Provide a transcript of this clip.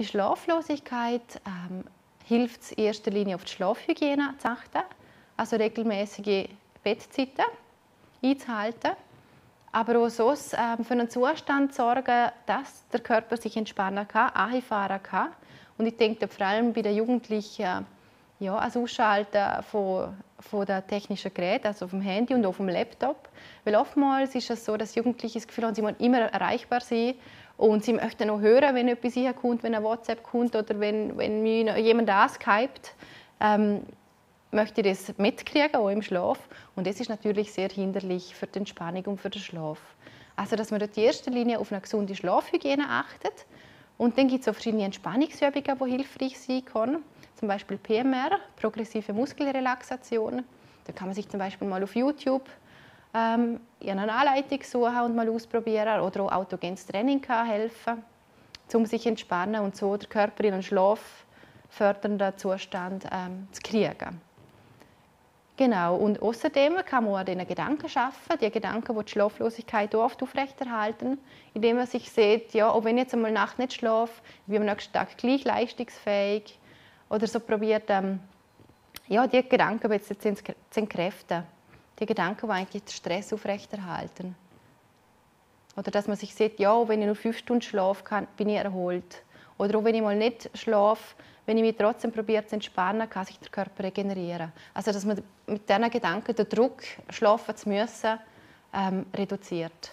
Bei Schlaflosigkeit ähm, hilft es in erster Linie auf die Schlafhygiene zu achten, also regelmäßige Bettzeiten einzuhalten, aber auch sonst ähm, für einen Zustand sorgen, dass der Körper sich entspannen kann, anfahren kann. Und ich denke vor allem bei den Jugendlichen ja, also Ausschalten von, von den technischen Geräten, also vom Handy und auch vom Laptop. Weil oftmals ist es so, dass Jugendliche das Gefühl haben, sie müssen immer erreichbar sein und sie möchten auch hören, wenn etwas kommt, wenn ein WhatsApp kommt oder wenn, wenn jemand anskypt. Ähm, möchte ich das mitkriegen, auch im Schlaf. Und das ist natürlich sehr hinderlich für die Entspannung und für den Schlaf. Also, dass man in erster Linie auf eine gesunde Schlafhygiene achtet. Und dann gibt es auch verschiedene Entspannungsübungen, die hilfreich sein können zum Beispiel PMR, progressive Muskelrelaxation. Da kann man sich zum Beispiel mal auf YouTube ähm, eine Anleitung suchen und mal ausprobieren oder auch autogenes Training kann helfen, um sich zu entspannen und so den Körper in einen schlaffördernden Zustand ähm, zu kriegen. Genau, und außerdem kann man an diesen Gedanken schaffen, die Gedanken, die die Schlaflosigkeit oft aufrechterhalten, indem man sich sieht, ja, auch wenn ich jetzt einmal Nacht nicht schlafe, ich am nächsten Tag gleich leistungsfähig, oder so probiert, ähm, ja, die Gedanken jetzt zu entkräften. Die Gedanken, die eigentlich den Stress aufrechterhalten. Oder dass man sich sieht, ja, wenn ich nur fünf Stunden schlafe, kann, bin ich erholt. Oder auch wenn ich mal nicht schlafe, wenn ich mich trotzdem probiere zu entspannen, kann sich der Körper regenerieren. Also dass man mit diesen Gedanken den Druck, schlafen zu müssen, ähm, reduziert.